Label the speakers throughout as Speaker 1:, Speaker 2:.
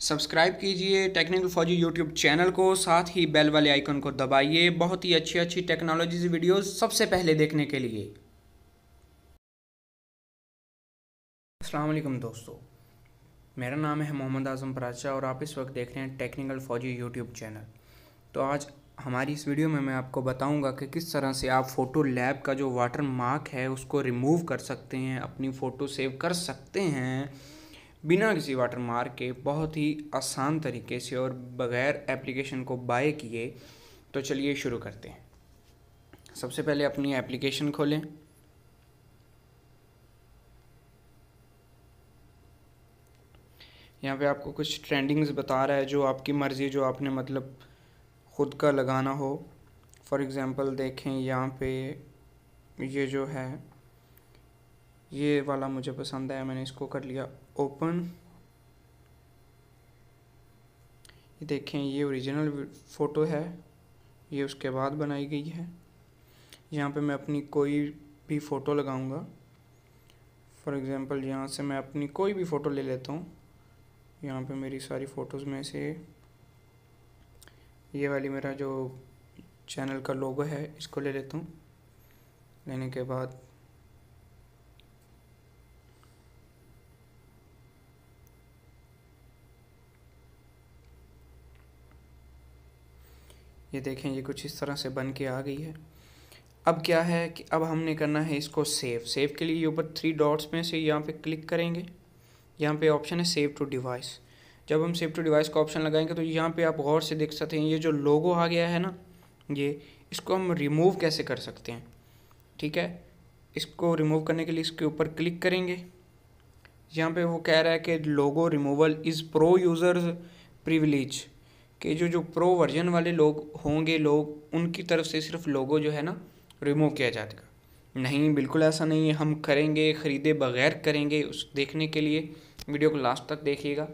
Speaker 1: Subscribe कीजिए technical फौजी YouTube channel को, साथ ही बेल वाले आइकन को दबाइए बहुत ही अच्छी अच्छी टेक्नोलॉजी वीडियोस सबसे पहले देखने के लिए। अस्सलाम वालेकुम दोस्तों, मेरा नाम है मोहम्मद आज़म पराचा और आप इस वक्त देख रहे हैं टेक्निकल फौजी यूट्यूब चैनल। तो आज हमारी इस वीडियो में मैं आपको बताऊँगा कि किस तरह से आप फ़ोटो लैब का जो वाटर मार्क है उसको रिमूव कर सकते हैं, अपनी फ़ोटो सेव कर सकते हैं। बिना किसी वाटर मार्क के बहुत ही आसान तरीके से और बग़ैर एप्लीकेशन को बाय किए तो चलिए शुरू करते हैं। सबसे पहले अपनी एप्लीकेशन खोलें। यहाँ पे आपको कुछ ट्रेंडिंग्स बता रहा है जो आपकी मर्ज़ी, जो आपने मतलब ख़ुद का लगाना हो। फॉर एग्ज़ाम्पल देखें यहाँ पे ये जो है ये वाला मुझे पसंद आया, मैंने इसको कर लिया ओपन। ये देखें, ये ओरिजिनल फ़ोटो है, ये उसके बाद बनाई गई है। यहाँ पे मैं अपनी कोई भी फ़ोटो लगाऊँगा। फॉर एग्ज़ाम्पल यहाँ से मैं अपनी कोई भी फ़ोटो ले लेता हूँ। यहाँ पे मेरी सारी फ़ोटोज़ में से ये वाली मेरा जो चैनल का लोगो है, इसको ले लेता हूँ। लेने के बाद ये देखें, ये कुछ इस तरह से बन के आ गई है। अब क्या है कि अब हमने करना है इसको सेव सेव के लिए ऊपर थ्री डॉट्स में से यहाँ पे क्लिक करेंगे। यहाँ पे ऑप्शन है सेव टू डिवाइस जब हम सेव टू डिवाइस का ऑप्शन लगाएँगे तो यहाँ पे आप गौर से देख सकते हैं, ये जो लोगो आ गया है ना, ये इसको हम रिमूव कैसे कर सकते हैं? ठीक है? इसको रिमूव करने के लिए इसके ऊपर क्लिक करेंगे। यहाँ पे वो कह रहा है कि logo removal is pro users privilege कि जो जो प्रो वर्जन वाले लोग होंगे लोग, उनकी तरफ़ से सिर्फ़ लोगो जो है ना रिमूव किया जाएगा। नहीं, बिल्कुल ऐसा नहीं है। हम करेंगे, ख़रीदे बगैर करेंगे उस देखने के लिए। वीडियो को लास्ट तक देखिएगा।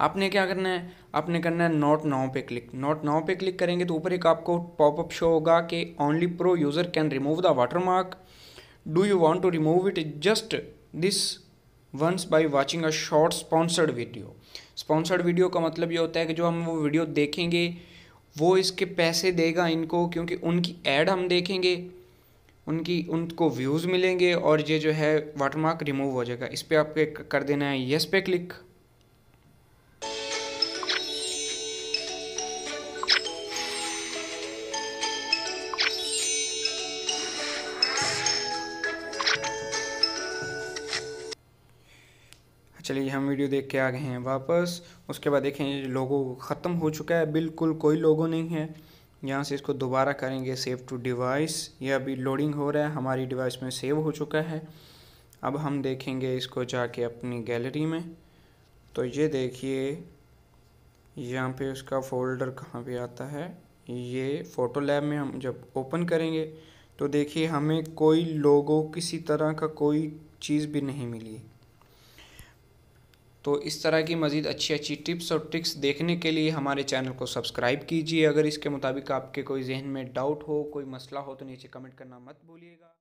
Speaker 1: आपने क्या करना है? आपने करना है नोट नाउ पे क्लिक नोट नाउ पे क्लिक करेंगे तो ऊपर एक आपको पॉपअप शो होगा कि only pro user can remove the water mark do you want to remove it just this once by watching a short sponsored video sponsored video का मतलब ये होता है कि जो हम वो वीडियो देखेंगे, वो इसके पैसे देगा इनको क्योंकि उनकी एड हम देखेंगे, उनकी, उनको व्यूज़ मिलेंगे और ये जो है वाटरमार्क रिमूव हो जाएगा। इस पर आपके कर देना है। येस पे क्लिक चलिए हम वीडियो देख के आ गए हैं वापस। उसके बाद देखें लोगो ख़त्म हो चुका है। बिल्कुल कोई लोगो नहीं है। यहाँ से इसको दोबारा करेंगे सेव टू डिवाइस ये अभी लोडिंग हो रहा है। हमारी डिवाइस में सेव हो चुका है। अब हम देखेंगे इसको जाके अपनी गैलरी में। तो ये देखिए, यहाँ पे उसका फ़ोल्डर कहाँ पे आता है? ये फ़ोटो लैब में हम जब ओपन करेंगे तो देखिए हमें कोई लोगो किसी तरह का कोई चीज़ भी नहीं मिली। तो इस तरह की मज़ीद अच्छी अच्छी टिप्स और ट्रिक्स देखने के लिए हमारे चैनल को सब्सक्राइब कीजिए। अगर इसके मुताबिक आपके कोई जहन में डाउट हो, कोई मसला हो तो नीचे कमेंट करना मत भूलिएगा।